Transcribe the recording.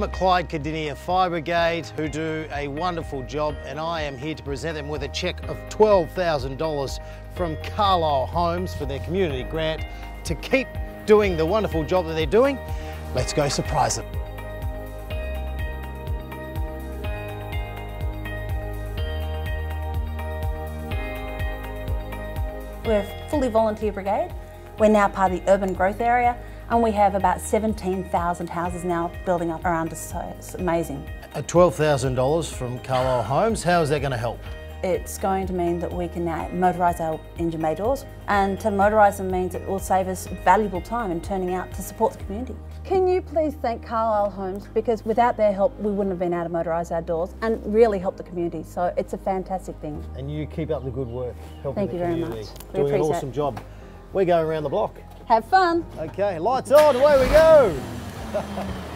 I'm at Clyde Cardinia Fire Brigade who do a wonderful job and I am here to present them with a cheque of $12,000 from Carlisle Homes for their community grant to keep doing the wonderful job that they're doing. Let's go surprise them. We're a fully volunteer brigade. We're now part of the urban growth area and we have about 17,000 houses now building up around us, so it's amazing. At $12,000 from Carlisle Homes, how is that going to help? It's going to mean that we can now motorise our engine bay doors and to motorise them means it will save us valuable time in turning out to support the community. Can you please thank Carlisle Homes because without their help we wouldn't have been able to motorise our doors and really help the community so it's a fantastic thing. And you keep up the good work helping Thank the you very community. much. We Doing an awesome it. job. We're going around the block. Have fun! Okay, lights on, away we go!